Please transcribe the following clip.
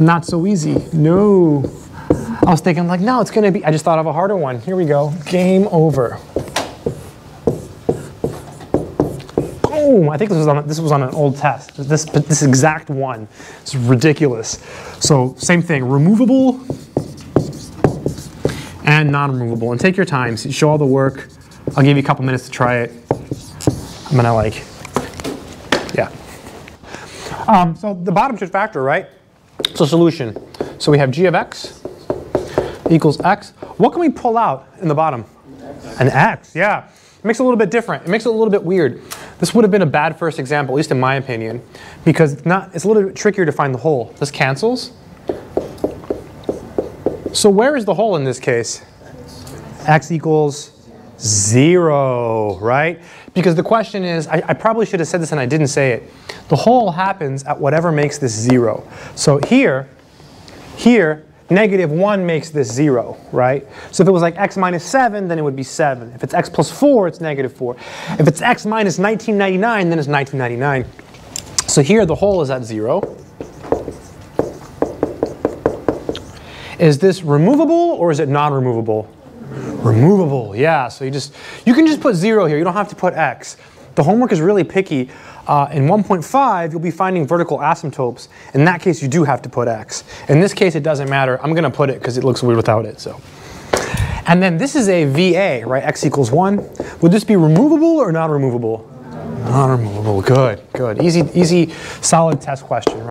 Not so easy. No. I was thinking like, no, it's gonna be, I just thought of a harder one. Here we go. Game over. Boom. I think this was on, this was on an old test. This, this exact one. It's ridiculous. So same thing, removable and non-removable. And take your time, so you show all the work. I'll give you a couple minutes to try it. I'm gonna like, yeah. Um, so the bottom should factor, right? So solution. So we have g of x equals x. What can we pull out in the bottom? An x, yeah. It makes it a little bit different. It makes it a little bit weird. This would have been a bad first example, at least in my opinion, because it's, not, it's a little bit trickier to find the hole. This cancels. So where is the hole in this case? x equals 0, right? Because the question is, I, I, probably should have said this and I didn't say it. The hole happens at whatever makes this 0. So here, here, negative 1 makes this 0, right? So if it was like x minus 7, then it would be 7. If it's x plus 4, it's negative 4. If it's x minus 1999, then it's 1999. So here the hole is at 0. Is this removable or is it non-removable? Removable, yeah. So you just you can just put 0 here. You don't have to put x. The homework is really picky. Uh, in 1.5, you'll be finding vertical asymptotes. In that case, you do have to put x. In this case, it doesn't matter. I'm going to put it because it looks weird without it. So, And then this is a VA, right? x equals 1. Would this be removable or non-removable? Non-removable. Good, good. Easy, easy, solid test question.